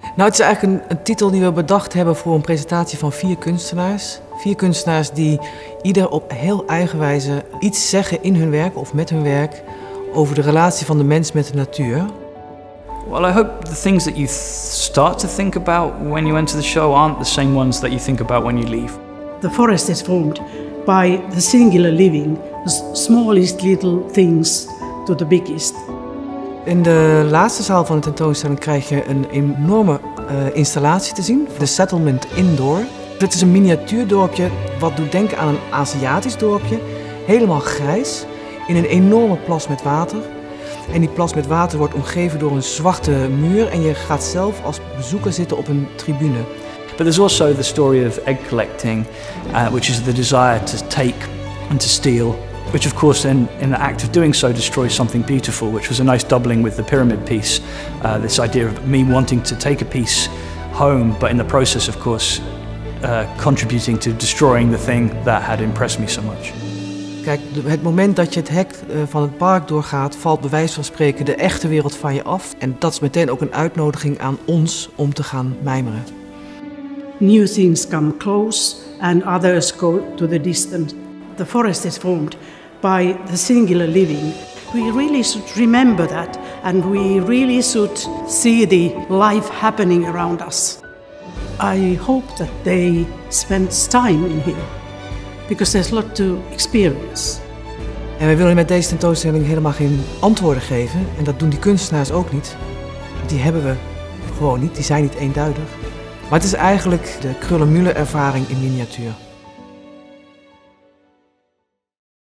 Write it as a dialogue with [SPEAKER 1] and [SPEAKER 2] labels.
[SPEAKER 1] Nou, het is eigenlijk een, een, titel die we bedacht hebben voor een presentatie van vier kunstenaars. Vier kunstenaars die ieder op heel eigen wijze iets zeggen in hun werk of met hun werk over de relatie van de mens met de natuur.
[SPEAKER 2] Well, I hope the things that you start to think about when you enter the show aren't the same ones that you think about when you leave.
[SPEAKER 3] The forest is formed by the singular living, the smallest little things to the biggest.
[SPEAKER 1] In de laatste zaal van de tentoonstelling krijg je een enorme uh, installatie te zien, de Settlement Indoor. Het is een miniatuurdorpje wat doet denken aan een Aziatisch dorpje, helemaal grijs, in een enorme plas met water. En die plas met water wordt omgeven door een zwarte muur en je gaat zelf als bezoeker zitten op een tribune.
[SPEAKER 2] But there's also the story of egg collecting, uh, which is the desire to take and to steal which of course then in the act of doing so destroys something beautiful, which was a nice doubling with the pyramid piece. Uh, this idea of me wanting to take a piece home, but in the process of course uh, contributing to destroying the thing that had impressed me so much.
[SPEAKER 1] Kijk, het moment dat je het hek uh, van het park doorgaat, valt bij wijze van spreken de echte wereld van je af. En dat is meteen ook een uitnodiging aan ons om te gaan mijmeren.
[SPEAKER 3] New things come close and others go to the distance. The forest is formed by the singular living. We really should remember that and we really should see the life happening around us. I hope that they spend time in here because there's a lot to experience.
[SPEAKER 1] En wij willen met deze tentoonstelling helemaal geen antwoorden geven. En dat doen die kunstenaars ook niet. Die hebben we gewoon niet, die zijn niet eenduidig. Maar het is eigenlijk de Krullenmüller ervaring in miniatuur.